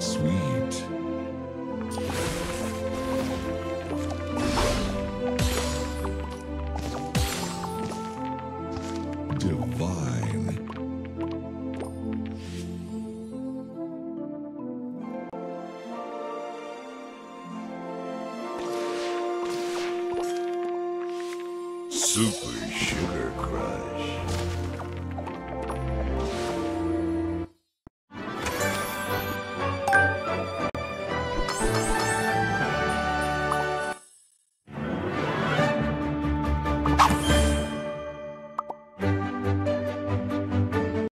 Sweet. Super Sugar Crush.